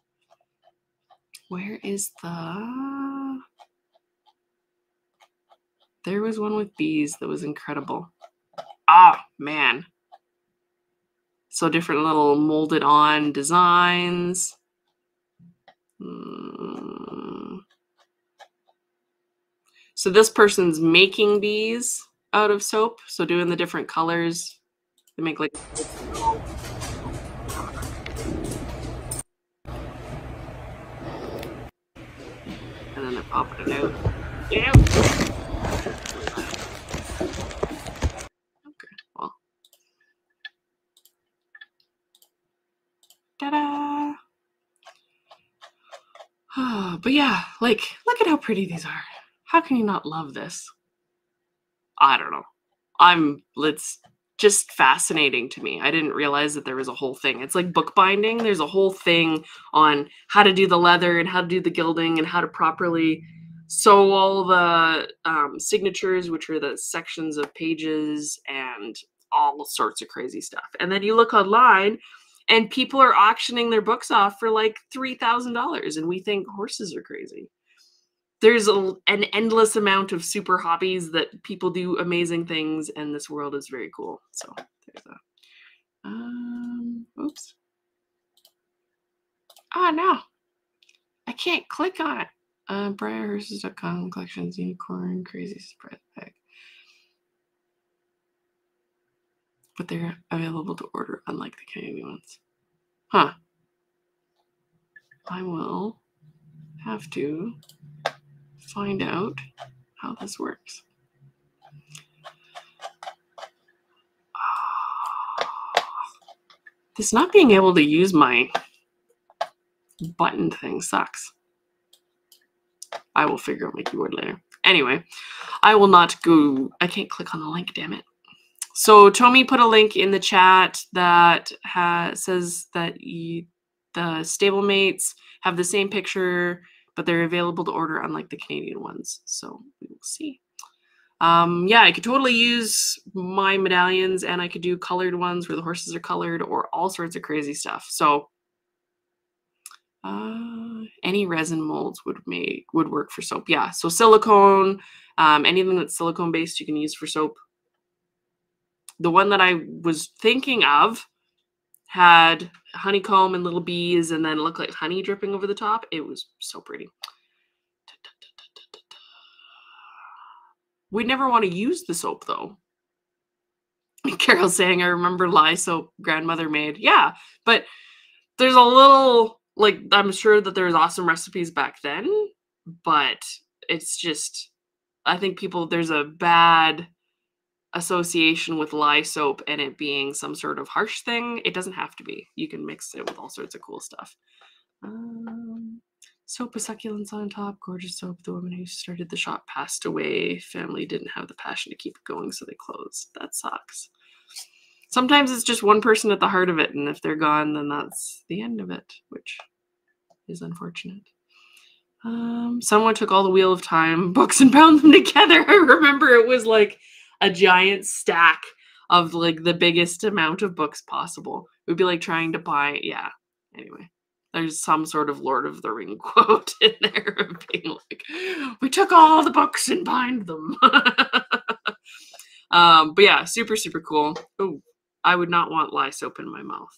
Where is the. There was one with bees that was incredible. Ah, man. So different little molded on designs. Hmm. So this person's making bees out of soap. So doing the different colors. They make like and then they're popping it out. Yeah. Okay, well. Ta-da! <sighs> but yeah, like, look at how pretty these are. How can you not love this? I don't know. I'm, it's just fascinating to me. I didn't realize that there was a whole thing. It's like bookbinding. There's a whole thing on how to do the leather and how to do the gilding and how to properly sew all the um, signatures, which are the sections of pages and all sorts of crazy stuff. And then you look online and people are auctioning their books off for like $3,000 and we think horses are crazy there's a, an endless amount of super hobbies that people do amazing things and this world is very cool. So there's a um oops. Ah no. I can't click on it. Uh breyerhorses.com collections unicorn crazy spread bag but they're available to order unlike the canadian ones. Huh. I will have to find out how this works. Ah. This not being able to use my button thing sucks. I will figure out my keyboard later. Anyway, I will not go. I can't click on the link, damn it. So Tomi put a link in the chat that has, says that you, the stablemates have the same picture but they're available to order unlike the Canadian ones. So we will see. Um, yeah, I could totally use my medallions and I could do colored ones where the horses are colored or all sorts of crazy stuff. So uh, any resin molds would make would work for soap. Yeah, so silicone, um, anything that's silicone based you can use for soap. The one that I was thinking of had honeycomb and little bees and then looked like honey dripping over the top. It was so pretty. We'd never want to use the soap though. <laughs> Carol saying, I remember lye soap grandmother made. Yeah, but there's a little, like, I'm sure that there's awesome recipes back then, but it's just, I think people, there's a bad association with lye soap and it being some sort of harsh thing. It doesn't have to be. You can mix it with all sorts of cool stuff. Um, soap with succulents on top, gorgeous soap. The woman who started the shop passed away. Family didn't have the passion to keep it going, so they closed. That sucks. Sometimes it's just one person at the heart of it, and if they're gone, then that's the end of it, which is unfortunate. Um, someone took all the Wheel of Time <laughs> books and bound them together. I remember it was like a giant stack of like the biggest amount of books possible. It would be like trying to buy, yeah. Anyway, there's some sort of Lord of the Ring <laughs> quote in there of being like, we took all the books and bind them. <laughs> um, but yeah, super, super cool. Oh, I would not want lye soap in my mouth.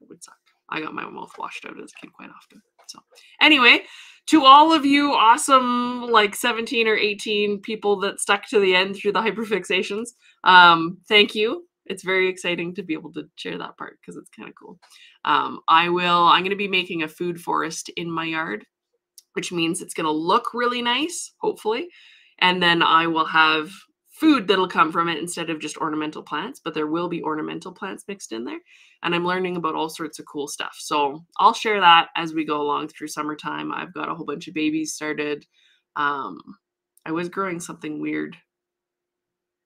That would suck. I got my mouth washed out as a kid quite often. So anyway, to all of you awesome like 17 or 18 people that stuck to the end through the hyperfixations um, thank you. It's very exciting to be able to share that part because it's kind of cool. Um, i will i'm going to be making a food forest in my yard which means it's going to look really nice hopefully and then i will have food that'll come from it instead of just ornamental plants, but there will be ornamental plants mixed in there. And I'm learning about all sorts of cool stuff. So I'll share that as we go along through summertime. I've got a whole bunch of babies started. Um, I was growing something weird.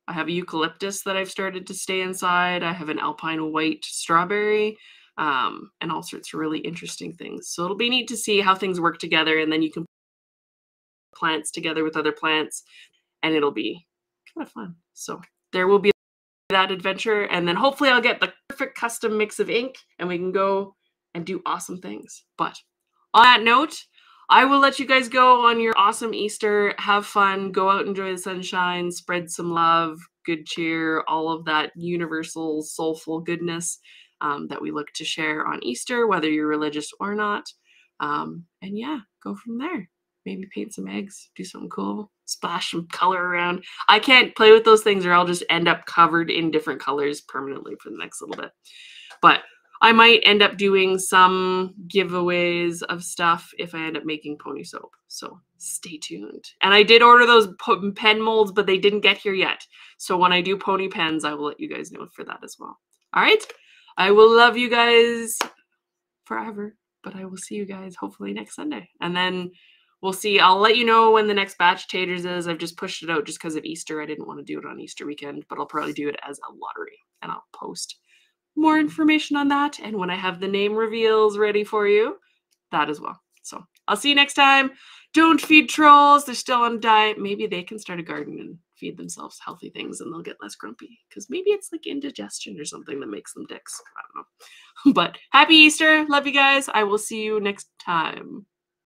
I have a eucalyptus that I've started to stay inside. I have an alpine white strawberry um, and all sorts of really interesting things. So it'll be neat to see how things work together, and then you can plants together with other plants, and it'll be kind of fun. So there will be that adventure, and then hopefully I'll get the perfect custom mix of ink, and we can go and do awesome things. But on that note, I will let you guys go on your awesome Easter. Have fun, go out, enjoy the sunshine, spread some love, good cheer, all of that universal, soulful goodness um, that we look to share on Easter, whether you're religious or not. Um, and yeah, go from there. Maybe paint some eggs, do something cool, splash some color around. I can't play with those things, or I'll just end up covered in different colors permanently for the next little bit. But I might end up doing some giveaways of stuff if I end up making pony soap. So stay tuned. And I did order those pen molds, but they didn't get here yet. So when I do pony pens, I will let you guys know for that as well. All right. I will love you guys forever, but I will see you guys hopefully next Sunday. And then we'll see. I'll let you know when the next batch taters is. I've just pushed it out just because of Easter. I didn't want to do it on Easter weekend, but I'll probably do it as a lottery and I'll post more information on that. And when I have the name reveals ready for you, that as well. So I'll see you next time. Don't feed trolls. They're still on diet. Maybe they can start a garden and feed themselves healthy things and they'll get less grumpy. Because maybe it's like indigestion or something that makes them dicks. I don't know. <laughs> But happy Easter. Love you guys. I will see you next time.